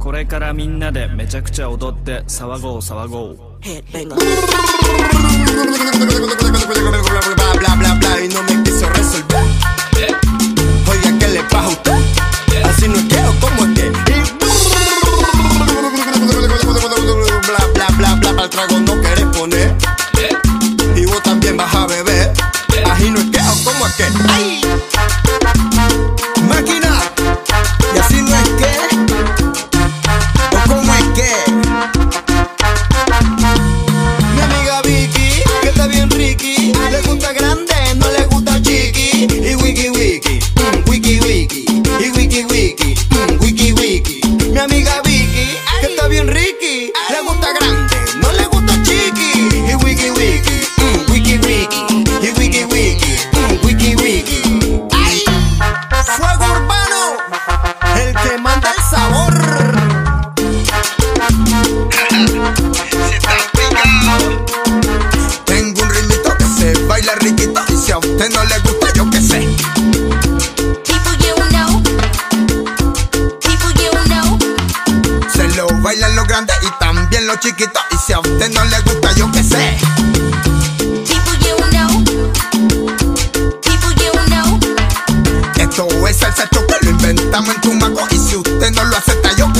これからみんなでめちゃくちゃ踊って騒ごう騒ごう。wiki wiki. Mi amiga chiquito y si a usted no le gusta, yo qué sé. You know. you know. Esto es salsa choque, lo inventamos en Tumaco y si usted no lo acepta, yo qué sé.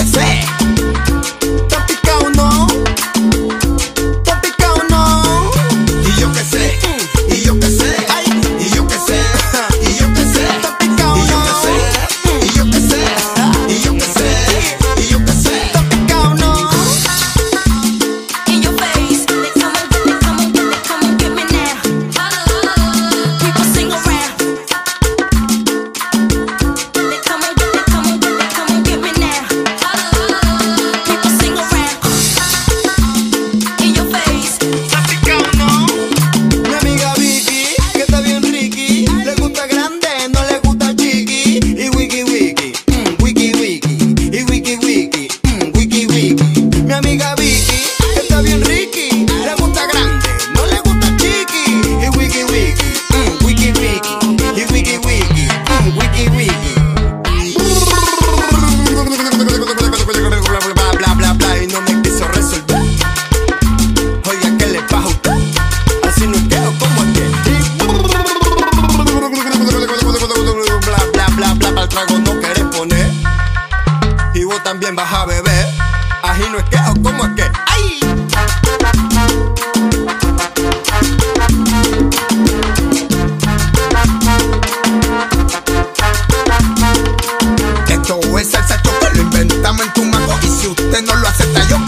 vas a beber. Ají no es que o cómo es que. ¡Ay! Esto es el salsa choque, lo inventamos en tu mago. Y si usted no lo acepta, yo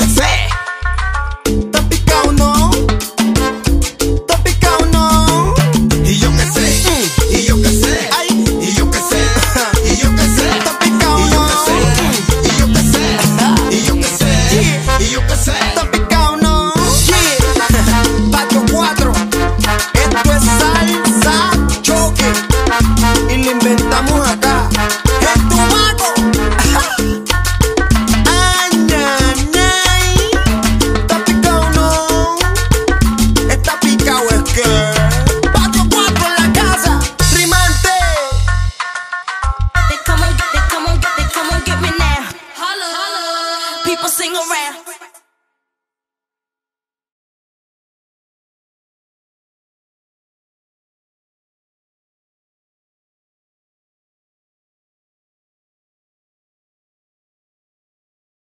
people sing around.